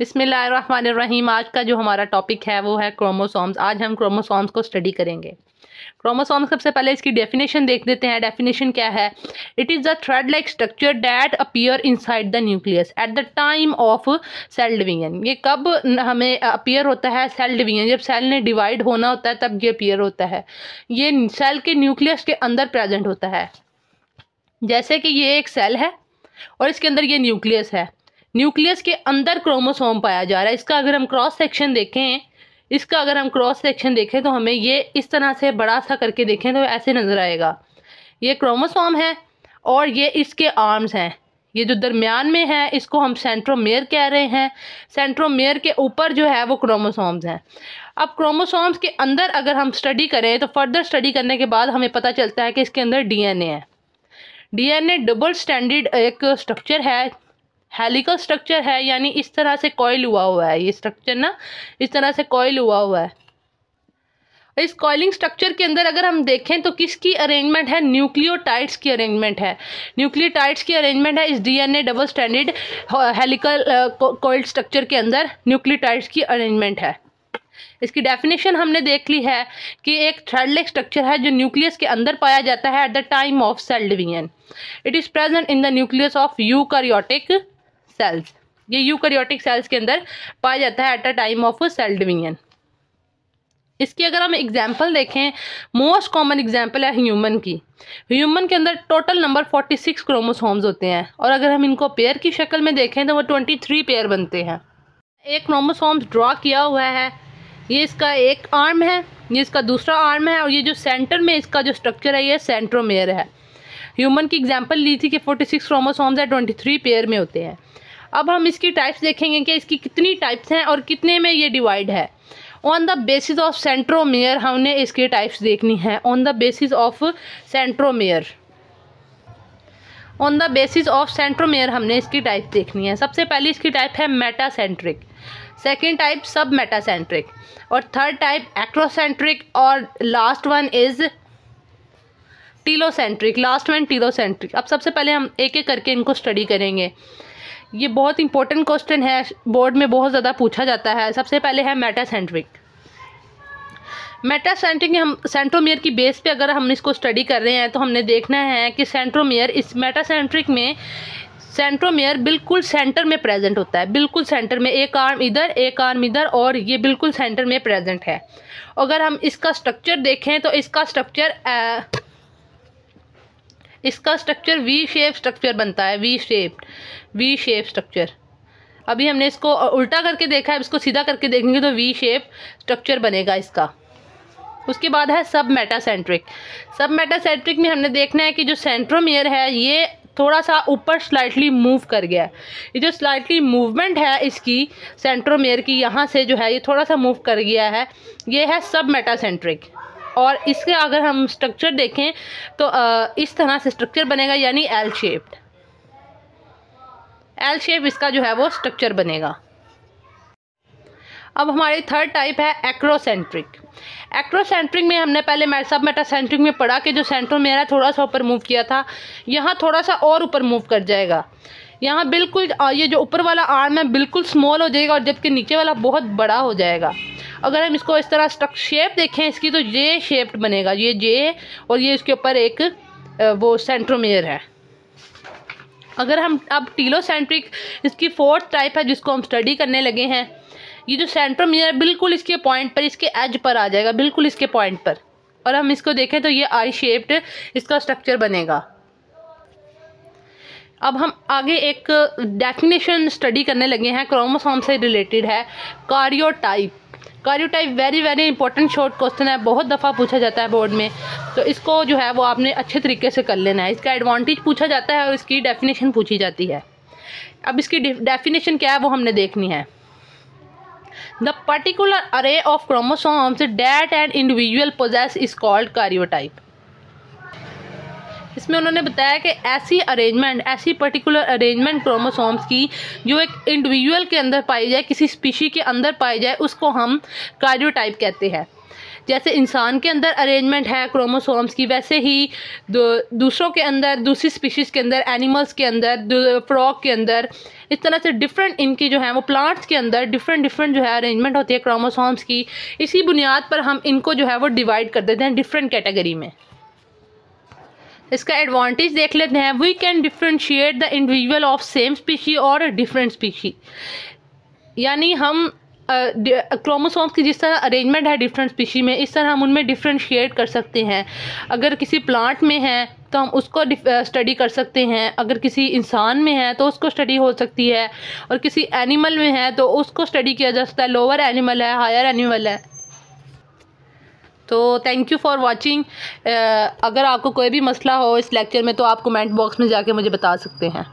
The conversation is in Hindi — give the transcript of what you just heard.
बिसमीम आज का जो हमारा टॉपिक है, वो है क्रोमोसोम्स आज हम क्रोमोसोम्स को स्टडी करेंगे। क्रोमोसोम्स सबसे पहले इसकी डेफिनेशन देख देते हैं। डेफिनेशन क्या है? It is the thread like structure that appear inside the nucleus at the time of cell division ये कब हमें अपीयर होता है? सेल डिवीज़न जब सेल ने डिवाइड होना होता है, तब ये अपीयर होता है। ये सेल के न्यूक्लियस के अंदर प्रेजेंट होता है। जैसे कि ये एक सेल है और इसके अंदर ये न्यूक्लियस है। न्यूक्लियस के अंदर क्रोमोसोम पाया जा रहा है। इसका अगर हम क्रॉस सेक्शन देखें, इसका अगर हम क्रॉस सेक्शन देखें तो हमें ये इस तरह से बड़ा सा करके देखें तो ऐसे नज़र आएगा। ये क्रोमोसोम है और ये इसके आर्म्स हैं। ये जो दरमियान में है, इसको हम सेंट्रोमेयर कह रहे हैं। सेंट्रोमेयर के ऊपर जो है, वो क्रोमोसोम्स हैं। अब क्रोमोसोम्स के अंदर अगर हम स्टडी करें तो फर्दर स्टडी करने के बाद हमें पता चलता है कि इसके अंदर डीएनए है। डीएनए डबल स्टैंडर्ड एक स्ट्रक्चर है हेलिकल स्ट्रक्चर है, यानी इस तरह से कॉयल हुआ हुआ है, ये स्ट्रक्चर ना, इस तरह से कॉयल हुआ हुआ है। इस कॉइलिंग स्ट्रक्चर के अंदर अगर हम देखें तो किसकी अरेंजमेंट है? न्यूक्लियोटाइड्स की अरेंजमेंट है। न्यूक्लियोटाइड्स की अरेंजमेंट है इस DNA double standard helical coiled structure के अंदर न्यूक्लियोटाइड्स की अरेंजमेंट है। इसकी डेफिनेशन हमने देख ली है कि एक थ्रेडलेक स्ट्रक्चर है जो न्यूक्लियस के अंदर पाया जाता है at the time of cell division it is present in the nucleus of eukaryotic cells ये यूकरियोटिक सेल्स के अंदर पाया जाता है at a time of cell division इसकी अगर हम एग्ज़ाम्पल देखें मोस्ट कॉमन एग्ज़ाम्पल है ह्यूमन की. ह्यूमन के अंदर total number forty six chromosomes होते हैं और अगर हम इनको पेयर की शक्ल में देखें तो वो ट्वेंटी थ्री पेयर बनते हैं. एक क्रोमोसोम्स ड्रॉ किया हुआ है. ये इसका एक आर्म है, ये इसका दूसरा आर्म है और ये जो सेंटर में इसका जो स्ट्रक्चर है, ये सेंट्रोमेयर है. ह्यूमन की एग्ज़ाम्पल ली थी कि फोर्टी सिक्स क्रोमोसोम्स है ट्वेंटी थ्री पेयर में होते हैं. अब हम इसकी टाइप्स देखेंगे कि इसकी कितनी टाइप्स हैं और कितने में ये डिवाइड है। On the basis of centromere हमने इसकी टाइप्स देखनी है। On the basis of centromere on the basis of centromere हमने इसकी टाइप देखनी है। सबसे पहली इसकी टाइप है metacentric second type sub metacentric और थर्ड टाइप एक्ट्रोसेंट्रिक और last one is telocentric last one telocentric अब सबसे पहले हम एक एक करके इनको स्टडी करेंगे। ये बहुत इंपॉर्टेंट क्वेश्चन है। बोर्ड में बहुत ज़्यादा पूछा जाता है। सबसे पहले है मेटासेंट्रिक मेटासेंट्रिक हम सेंट्रोमियर की बेस पे अगर हम इसको स्टडी कर रहे हैं तो हमने देखना है कि सेंट्रोमियर इस मेटासेंट्रिक में सेंट्रोमियर बिल्कुल सेंटर में प्रेजेंट होता है। बिल्कुल सेंटर में एक आर्म इधर, एक आर्म इधर और ये बिल्कुल सेंटर में प्रेजेंट है। अगर हम इसका स्ट्रक्चर देखें तो इसका स्ट्रक्चर इसका स्ट्रक्चर वी शेप स्ट्रक्चर बनता है V shape V shape structure अभी हमने इसको उल्टा करके देखा है इसको सीधा करके देखेंगे तो वी शेप स्ट्रक्चर बनेगा इसका। उसके बाद है सब मेटासेंट्रिक सब मेटासेंट्रिक में हमने देखना है कि जो सेंट्रोमियर है, ये थोड़ा सा ऊपर स्लाइटली मूव कर गया है। ये जो स्लाइटली मूवमेंट है इसकी सेंट्रोमेयर की, यहाँ से जो है, ये थोड़ा सा मूव कर गया है। ये है सब मेटासेंट्रिक और इसके अगर हम स्ट्रक्चर देखें तो इस तरह से स्ट्रक्चर बनेगा, यानी एल शेप्ड एल शेप इसका जो है वो स्ट्रक्चर बनेगा. अब हमारी थर्ड टाइप है एक्रोसेंट्रिक एक्रोसेंट्रिक में हमने पहले सब मेटासेंट्रिक में पढ़ा कि जो सेंटर मेरा थोड़ा सा ऊपर मूव किया था, यहाँ थोड़ा सा और ऊपर मूव कर जाएगा. यहाँ बिल्कुल ये जो ऊपर वाला आर्म है, बिल्कुल स्मॉल हो जाएगा और जबकि नीचे वाला बहुत बड़ा हो जाएगा. अगर हम इसको इस तरह स्ट्रक शेप देखें, इसकी तो जे शेप्ड बनेगा, ये जे और ये इसके ऊपर एक वो सेंट्रोमेयर है। अगर हम अब टीलोसेंट्रिक इसकी फोर्थ टाइप है जिसको हम स्टडी करने लगे हैं, ये जो सेंट्रोमियर बिल्कुल इसके पॉइंट पर, इसके एज पर आ जाएगा, बिल्कुल इसके पॉइंट पर। और हम इसको देखें तो ये आई शेप्ड इसका स्ट्रक्चर बनेगा। अब हम आगे एक डेफिनेशन स्टडी करने लगे हैं क्रोमोसोम से रिलेटेड है karyotype karyotype very very important short question है। बहुत दफ़ा पूछा जाता है बोर्ड में। तो इसको जो है वो आपने अच्छे तरीके से कर लेना है। इसका एडवांटेज पूछा जाता है और इसकी डेफिनेशन पूछी जाती है। अब इसकी डेफिनेशन क्या है वो हमने देखनी है। The particular array of chromosomes that and individual poses is called karyotype इसमें उन्होंने बताया कि ऐसी अरेंजमेंट ऐसी पर्टिकुलर अरेंजमेंट क्रोमोसोम्स की जो एक इंडिविजुअल के अंदर पाई जाए, किसी स्पीशी के अंदर पाई जाए, उसको हम कार्योटाइप कहते हैं। जैसे इंसान के अंदर अरेंजमेंट है क्रोमोसोम्स की, वैसे ही दूसरों के अंदर, दूसरी स्पीशीज़ के अंदर एनिमल्स के अंदर फ्रॉक के अंदर, इस तरह से डिफरेंट इनकी जो है, वो प्लांट्स के अंदर डिफरेंट डिफरेंट जो है अरेंजमेंट होती है क्रोमोसोम्स की। इसी बुनियाद पर हम इनको जो है वो डिवाइड कर देते हैं डिफरेंट कैटेगरी में। इसका एडवांटेज देख लेते हैं। We can differentiate the individual of same species और डिफरेंट स्पीशी यानी हम क्रोमोसोम्स uh, की जिस तरह अरेंजमेंट है डिफरेंट स्पीशी में इस तरह हम उनमें डिफ्रेंशिएट कर सकते हैं। अगर किसी प्लांट में है तो हम उसको स्टडी कर सकते हैं। अगर किसी इंसान में है तो उसको स्टडी हो सकती है। और किसी एनिमल में है तो उसको स्टडी किया जा सकता है। लोअर एनिमल है हायर एनिमल है। तो थैंक यू फॉर वॉचिंग अगर आपको कोई भी मसला हो इस लेक्चर में तो आप कमेंट बॉक्स में जाके मुझे बता सकते हैं।